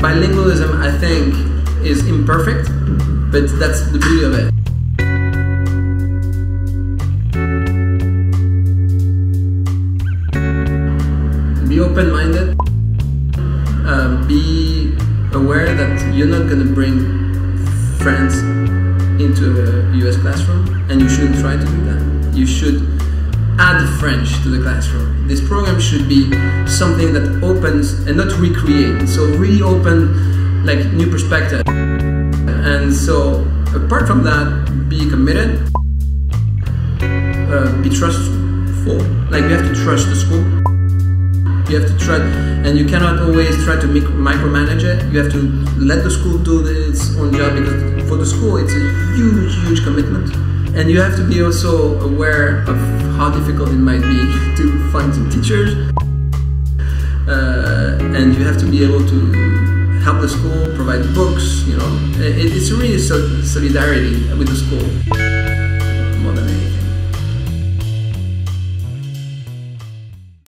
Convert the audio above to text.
bilingualism, I think, is imperfect, but that's the beauty of it. Be open-minded. Uh, be aware that you're not gonna bring France into a US classroom, and you shouldn't try to do that. You should add French to the classroom. This program should be something that opens and not recreate. So really open like new perspective. And so apart from that, be committed, uh, be trustful. Like you have to trust the school. You have to try, and you cannot always try to micromanage it. You have to let the school do its own job because for the school it's a huge, huge commitment. And you have to be also aware of how difficult it might be to find some teachers. And you have to be able to help the school, provide books, you know. It, it's really solidarity with the school.